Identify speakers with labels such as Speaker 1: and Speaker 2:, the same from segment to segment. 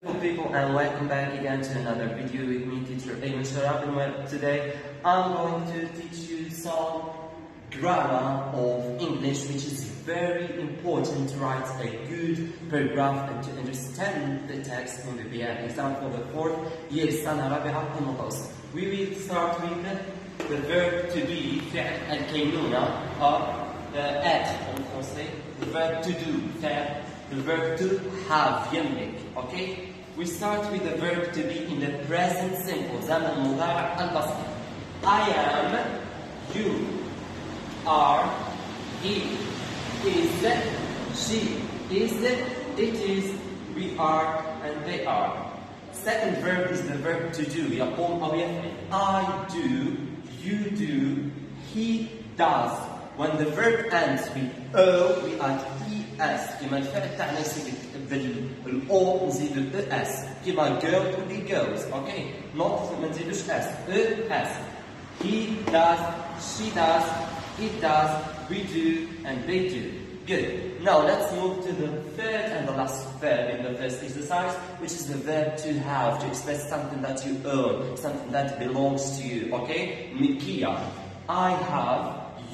Speaker 1: Hello people and welcome back again to another video with me teacher Aymen And today I'm going to teach you some grammar of English which is very important to write a good paragraph and to understand the text when we be exam for the fourth year سنة We will start with the verb to be فعل الكينونة or euh, être en français the verb to do فعل the verb to have يملك okay we start with the verb to be in the present simple زمن المضارع البسيط I am you are he is she is it is we are and they are second verb is the verb to do يقوم أو يفعل I do you do he does when the verb ends with o we add es كما الفعل تاعنا يصير بالاو نزيد ال اس كما girl تولي girls اوكي نوت ما نزيدوش اس e s he does she does it does we do and they do good now let's move to the third and the last verb in the first exercise which is the verb to have to express something that you own something that belongs to you okay ملكية I have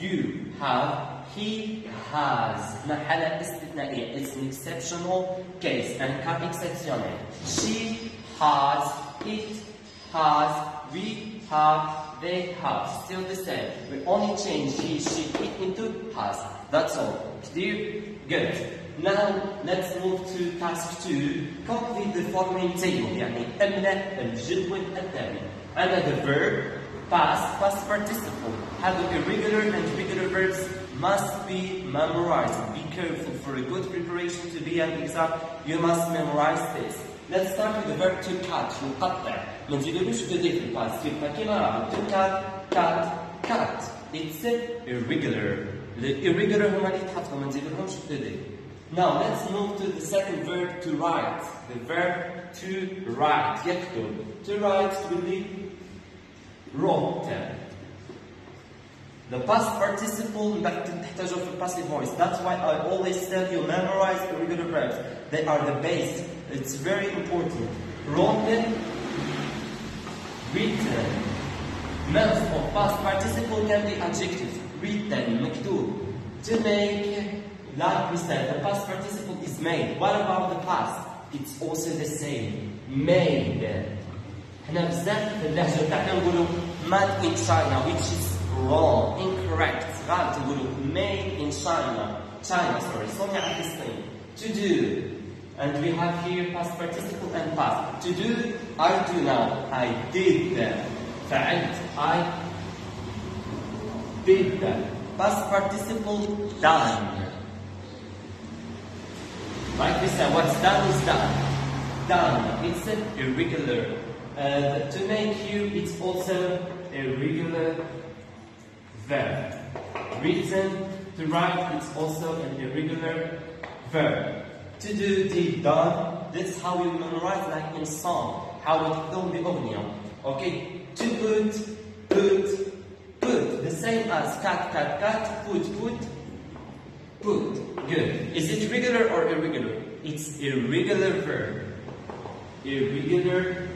Speaker 1: you have he has ما حالة استثنائية it's an exceptional case un cas exceptionnel she has it has we have they have still the same we only change he she it into has that's all clear good now let's move to task 2 complete the following table يعني املأ الجدول التالي أنا the verb past past participle have irregular and regular verbs must be memorized. Be careful for a good preparation to be an exam. You must memorize this. Let's start with the verb to cut. يقطع. ما نزيدولوش de في الباس. يبقى كيما راه to cut, cut, cut. It's irregular. The irregular هما اللي يتحطوا ما نزيدولهمش de. Now let's move to the second verb to write. The verb to write. يكتب. To write really wrote. The past participle back to تحتاجه في passive voice. That's why I always tell you memorize irregular verbs. They are the base. It's very important. Written, written. Nouns of past participle can be adjectives. Written, مكتوب. To make, like we said, the past participle is made. What about the past? It's also the same. Made. احنا بزاف في اللهجه تاعنا نقولوا made in China which is wrong, incorrect. غلط تقولوا made in China. China, sorry, صنع في الصين. To do. And we have here past participle and past. To do, I do now. I did that. فعلت. I did that. Past participle done. Like we said, what's done is done. Done. It's an irregular. Uh, to make here, it's also a regular verb. Reason to write is also an irregular verb. To do, did, done. That's how we memorize like in song. How it don't be Okay? To put, put, put. The same as cut, cut, cut, put, put, put. Good. Is it regular or irregular? It's irregular verb. Irregular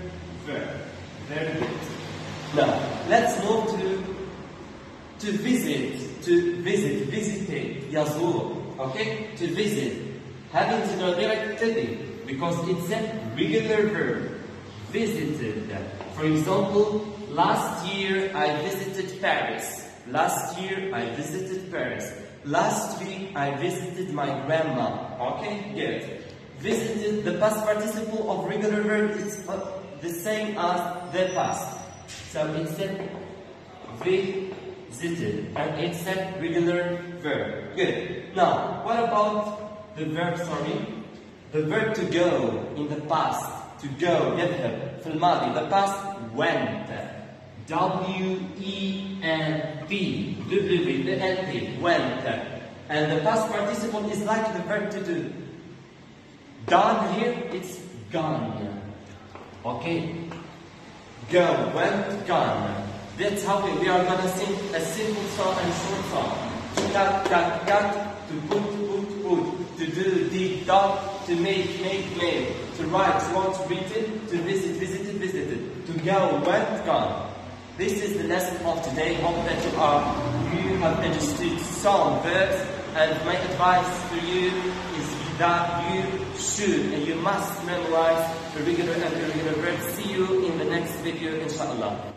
Speaker 1: verb. Very good. Now, let's move to to visit, to visit, visited, yazur, okay? To visit. Having to know directly because it's a regular verb. Visited. For example, last year I visited Paris. Last year I visited Paris. Last week I visited my grandma. Okay, good. Visited, the past participle of regular verb is uh, the same as the past. So it's a visited and it's a regular verb. Good. Now, what about the verb, sorry? The verb to go in the past. To go, يذهب. في الماضي. The past went. W-E-N-T. W-E-N-T. Went. And the past participle is like the verb to do. Done here, it's gone. Okay? Go, went, gone. That's how we, we are gonna sing a simple song and short song. To cut, cut, cut, to put, put, put, to do, did, dot, to make, make, made. To write, want to to visit, visited, visited. To go, went, gone. This is the lesson of today. Hope that you are you have understood some verbs and my advice to you is that you should and you must memorize the regular and irregular verbs. See you in the next video inshallah.